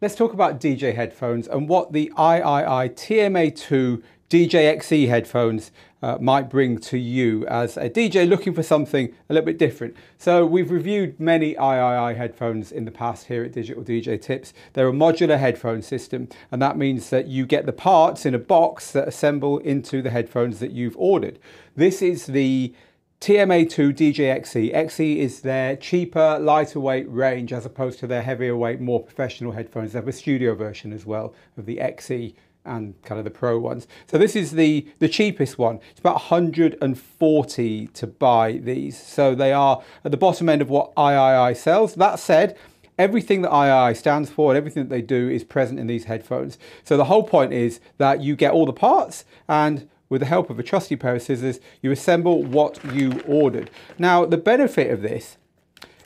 Let's talk about DJ headphones and what the AIAIAI TMA2 DJ XE headphones uh, might bring to you as a DJ looking for something a little bit different. So we've reviewed many AIAIAI headphones in the past here at Digital DJ Tips. They're a modular headphone system and that means that you get the parts in a box that assemble into the headphones that you've ordered. This is the TMA2 DJ XE. XE is their cheaper, lighter weight range as opposed to their heavier weight, more professional headphones. They have a studio version as well of the XE and kind of the pro ones. So this is the, the cheapest one. It's about 140 to buy these. So they are at the bottom end of what AIAIAI sells. That said, everything that AIAIAI stands for and everything that they do is present in these headphones. So the whole point is that you get all the parts and with the help of a trusty pair of scissors, you assemble what you ordered. Now, the benefit of this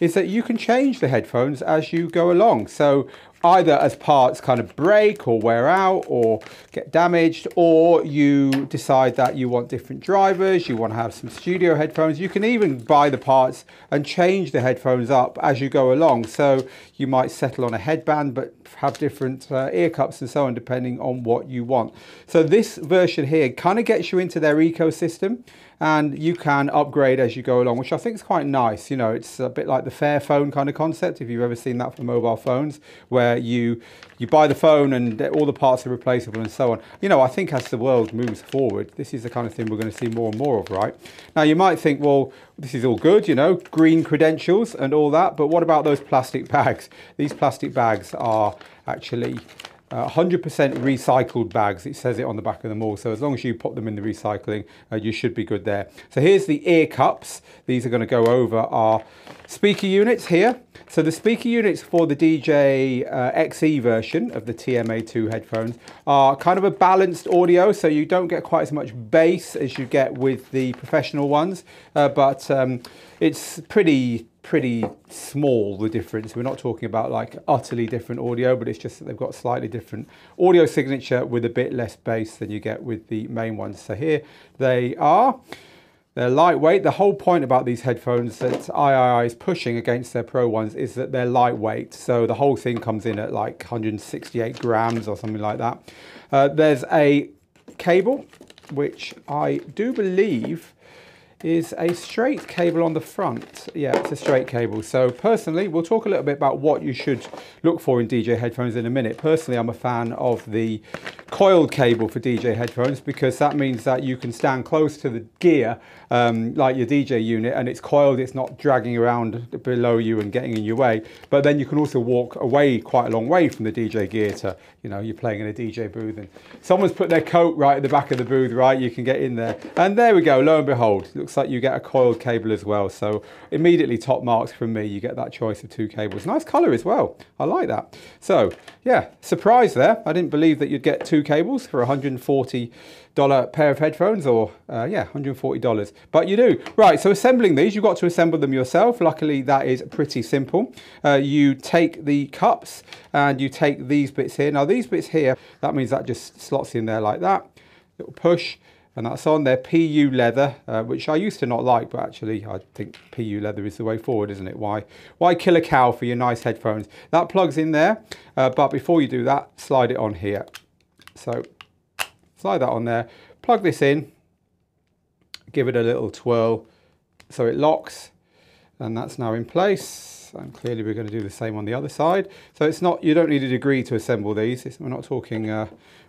is that you can change the headphones as you go along. So either as parts kind of break or wear out or get damaged, or you decide that you want different drivers, you want to have some studio headphones. You can even buy the parts and change the headphones up as you go along. So you might settle on a headband, but have different uh, ear cups and so on, depending on what you want. So this version here kind of gets you into their ecosystem and you can upgrade as you go along, which I think is quite nice. You know, it's a bit like the Fairphone kind of concept, if you've ever seen that for mobile phones, where you you buy the phone and all the parts are replaceable and so on. You know, I think as the world moves forward, this is the kind of thing we're going to see more and more of, right? Now, you might think, well, this is all good, you know, green credentials and all that, but what about those plastic bags? These plastic bags are actually 100% uh, recycled bags. It says it on the back of them all. So as long as you put them in the recycling, uh, you should be good there. So here's the ear cups. These are going to go over our speaker units here. So the speaker units for the DJ uh, XE version of the TMA2 headphones are kind of a balanced audio. So you don't get quite as much bass as you get with the professional ones. Uh, but um, it's pretty pretty small the difference we're not talking about like utterly different audio but it's just that they've got slightly different audio signature with a bit less bass than you get with the main ones so here they are they're lightweight. The whole point about these headphones that AIAIAI is pushing against their Pro ones is that they're lightweight. So the whole thing comes in at like 168 grams or something like that. Uh, there's a cable, which I do believe is a straight cable on the front. Yeah, it's a straight cable. So personally, we'll talk a little bit about what you should look for in DJ headphones in a minute. Personally, I'm a fan of the coiled cable for DJ headphones because that means that you can stand close to the gear um, like your DJ unit and it's coiled, it's not dragging around below you and getting in your way. But then you can also walk away quite a long way from the DJ gear to, you know, you're playing in a DJ booth and someone's put their coat right at the back of the booth, right? You can get in there. And there we go, lo and behold, looks like you get a coiled cable as well. So immediately top marks from me, you get that choice of two cables. Nice color as well, I like that. So yeah, surprise there. I didn't believe that you'd get two cables for 140 dollar pair of headphones or uh, yeah 140 dollars but you do right so assembling these you've got to assemble them yourself luckily that is pretty simple uh, you take the cups and you take these bits here now these bits here that means that just slots in there like that little push and that's on there PU leather uh, which I used to not like but actually I think PU leather is the way forward isn't it? Why why kill a cow for your nice headphones? That plugs in there uh, but before you do that slide it on here. So slide that on there, plug this in, give it a little twirl so it locks and that's now in place and clearly we're going to do the same on the other side so it's not you don't need a degree to assemble these it's, we're not talking uh,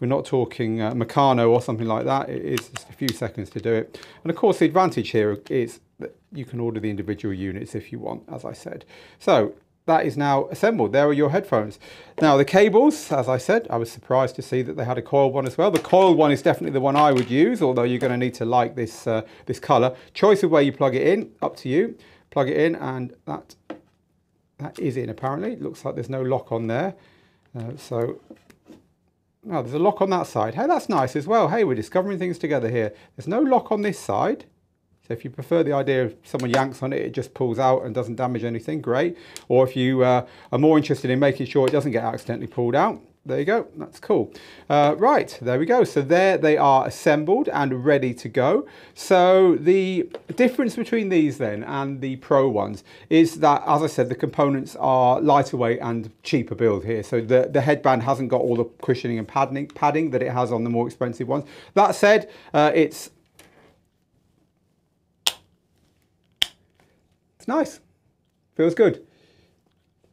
we're not talking uh, Meccano or something like that it is just a few seconds to do it and of course the advantage here is that you can order the individual units if you want as I said so that is now assembled. There are your headphones. Now the cables, as I said, I was surprised to see that they had a coiled one as well. The coiled one is definitely the one I would use, although you're going to need to like this, uh, this color. Choice of where you plug it in, up to you. Plug it in and that, that is in apparently. It looks like there's no lock on there. Uh, so, oh, there's a lock on that side. Hey, that's nice as well. Hey, we're discovering things together here. There's no lock on this side. So if you prefer the idea of someone yanks on it, it just pulls out and doesn't damage anything, great. Or if you uh, are more interested in making sure it doesn't get accidentally pulled out, there you go. That's cool. Uh, right, there we go. So there they are assembled and ready to go. So the difference between these then and the Pro ones is that, as I said, the components are lighter weight and cheaper build here. So the, the headband hasn't got all the cushioning and padding, padding that it has on the more expensive ones. That said, uh, it's it's nice. Feels good.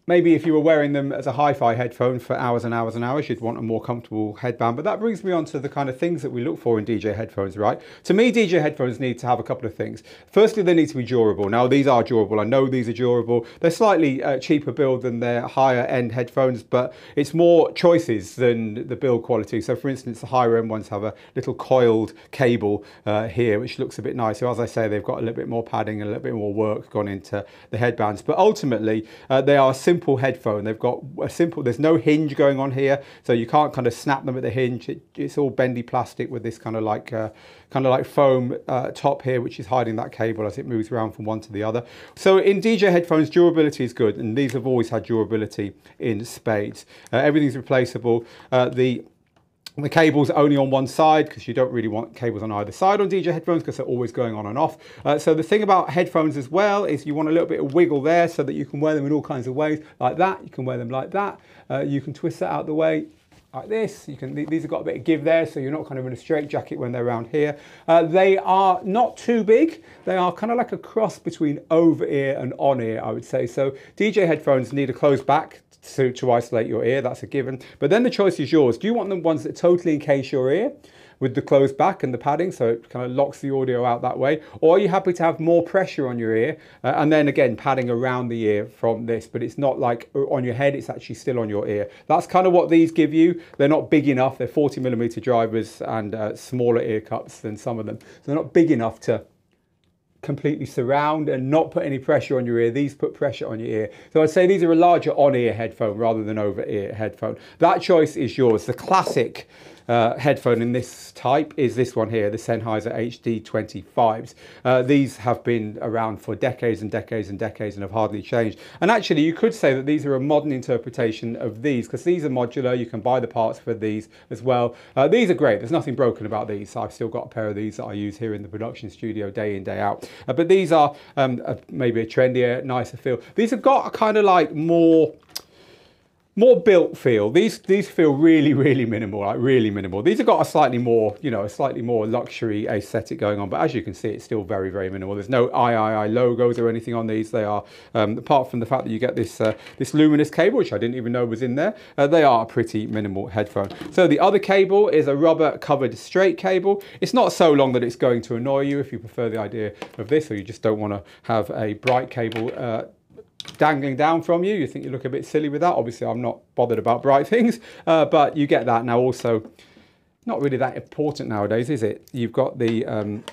Maybe if you were wearing them as a hi-fi headphone for hours and hours and hours, you'd want a more comfortable headband. But that brings me on to the kind of things that we look for in DJ headphones, right? To me, DJ headphones need to have a couple of things. Firstly, they need to be durable. Now, these are durable. I know these are durable. They're slightly uh, cheaper build than their higher end headphones, but it's more choices than the build quality. So for instance, the higher end ones have a little coiled cable uh, here, which looks a bit nicer. As I say, they've got a little bit more padding and a little bit more work gone into the headbands. But ultimately, uh, they are simple simple headphone. They've got a simple, there's no hinge going on here, so you can't kind of snap them at the hinge. It, it's all bendy plastic with this kind of like uh, kind of like foam uh, top here, which is hiding that cable as it moves around from one to the other. So in DJ headphones, durability is good, and these have always had durability in spades. Uh, everything's replaceable. Uh, the the cable's only on one side because you don't really want cables on either side on DJ headphones because they're always going on and off. Uh, so the thing about headphones as well is you want a little bit of wiggle there so that you can wear them in all kinds of ways like that. You can wear them like that. Uh, you can twist that out the way like this. You can these have got a bit of give there, so you're not kind of in a straight jacket when they're around here. Uh, they are not too big. They are kind of like a cross between over ear and on ear, I would say. So DJ headphones need a closed back to, to isolate your ear, that's a given. But then the choice is yours. Do you want the ones that totally encase your ear? with the closed back and the padding, so it kind of locks the audio out that way? Or are you happy to have more pressure on your ear uh, and then again padding around the ear from this, but it's not like uh, on your head, it's actually still on your ear. That's kind of what these give you. They're not big enough, they're 40 millimeter drivers and uh, smaller ear cups than some of them. So they're not big enough to completely surround and not put any pressure on your ear. These put pressure on your ear. So I'd say these are a larger on-ear headphone rather than over-ear headphone. That choice is yours. The classic uh, headphone in this type is this one here, the Sennheiser HD25s. Uh, these have been around for decades and decades and decades and have hardly changed. And actually, you could say that these are a modern interpretation of these because these are modular. You can buy the parts for these as well. Uh, these are great. There's nothing broken about these. I've still got a pair of these that I use here in the production studio day in, day out. Uh, but these are um, a, maybe a trendier, nicer feel. These have got a kind of like more more built feel. These these feel really really minimal, like really minimal. These have got a slightly more you know a slightly more luxury aesthetic going on, but as you can see, it's still very very minimal. There's no AIAIAI logos or anything on these. They are um, apart from the fact that you get this uh, this luminous cable, which I didn't even know was in there. Uh, they are a pretty minimal headphone. So the other cable is a rubber covered straight cable. It's not so long that it's going to annoy you if you prefer the idea of this, or you just don't want to have a bright cable. Uh, dangling down from you. You think you look a bit silly with that. Obviously, I'm not bothered about bright things, uh, but you get that. Now also, not really that important nowadays, is it? You've got the um,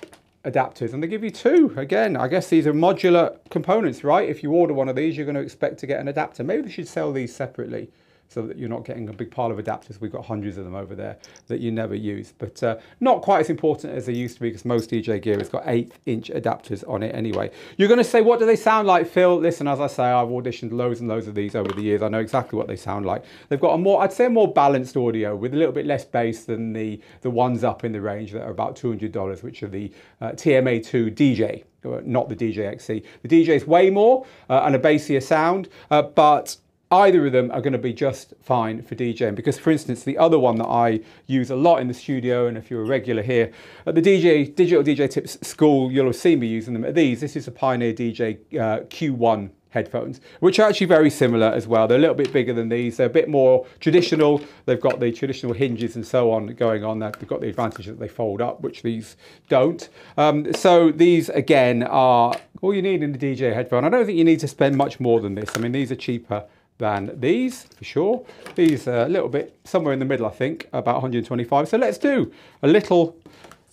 adapters and they give you two. Again, I guess these are modular components, right? If you order one of these, you're going to expect to get an adapter. Maybe they should sell these separately so that you're not getting a big pile of adapters. We've got hundreds of them over there that you never use, but uh, not quite as important as they used to be because most DJ gear has got eighth inch adapters on it anyway. You're going to say, what do they sound like, Phil? Listen, as I say, I've auditioned loads and loads of these over the years. I know exactly what they sound like. They've got a more, I'd say a more balanced audio with a little bit less bass than the, the ones up in the range that are about $200, which are the uh, TMA2 DJ uh, not the DJ XE. The DJ is way more uh, and a bassier sound, uh, but either of them are going to be just fine for DJing because for instance the other one that I use a lot in the studio and if you're a regular here at the DJ Digital DJ Tips school you'll have seen me using them. These this is a Pioneer DJ uh, Q1 headphones which are actually very similar as well. They're a little bit bigger than these. They're a bit more traditional. They've got the traditional hinges and so on going on they've got the advantage that they fold up which these don't. Um, so these again are all you need in the DJ headphone. I don't think you need to spend much more than this. I mean these are cheaper than these for sure. These are a little bit somewhere in the middle, I think, about 125. So let's do a little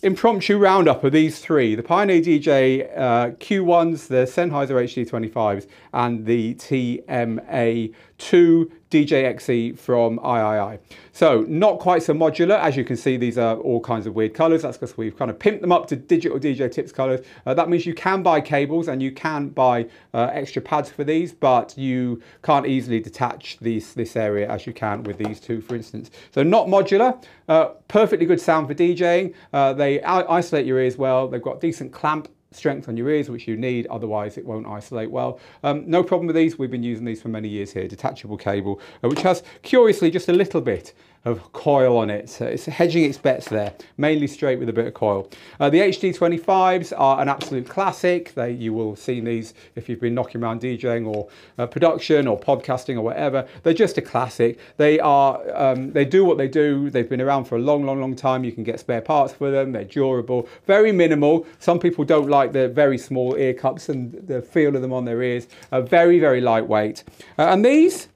impromptu roundup of these three, the Pioneer DJ uh, Q1s, the Sennheiser HD25s and the TMA to DJXE from AIAIAI. So not quite so modular. As you can see, these are all kinds of weird colors. That's because we've kind of pimped them up to digital DJ tips colors. Uh, that means you can buy cables and you can buy uh, extra pads for these, but you can't easily detach these, this area as you can with these two, for instance. So not modular, uh, perfectly good sound for DJing. Uh, they isolate your ears well. They've got decent clamp strength on your ears, which you need, otherwise it won't isolate well. Um, no problem with these, we've been using these for many years here. Detachable cable, uh, which has, curiously, just a little bit of coil on it. So it's hedging its bets there, mainly straight with a bit of coil. Uh, the HD25s are an absolute classic. They, you will see these if you've been knocking around DJing or uh, production or podcasting or whatever. They're just a classic. They are, um, they do what they do. They've been around for a long, long, long time. You can get spare parts for them. They're durable, very minimal. Some people don't like the very small ear cups and the feel of them on their ears. Uh, very, very lightweight. Uh, and these,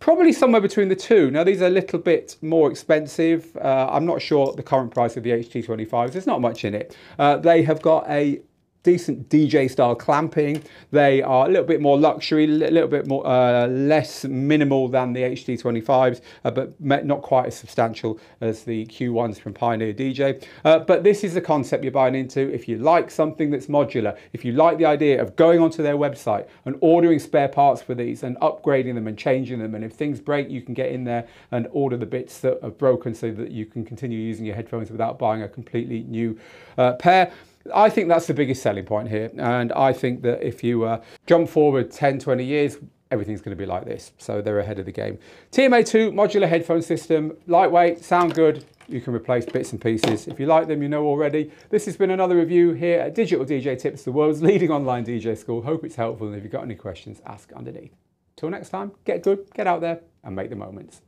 Probably somewhere between the two. Now these are a little bit more expensive. Uh, I'm not sure the current price of the HD25s. There's not much in it. Uh, they have got a decent DJ style clamping. They are a little bit more luxury, a little bit more uh, less minimal than the HD25s, uh, but not quite as substantial as the Q1s from Pioneer DJ. Uh, but this is the concept you're buying into. If you like something that's modular, if you like the idea of going onto their website and ordering spare parts for these and upgrading them and changing them, and if things break, you can get in there and order the bits that are broken so that you can continue using your headphones without buying a completely new uh, pair. I think that's the biggest selling point here. And I think that if you uh, jump forward 10, 20 years, everything's going to be like this. So they're ahead of the game. TMA2 modular headphone system, lightweight, sound good. You can replace bits and pieces. If you like them, you know already. This has been another review here at Digital DJ Tips, the world's leading online DJ school. Hope it's helpful. And if you've got any questions, ask underneath. Till next time, get good, get out there and make the moments.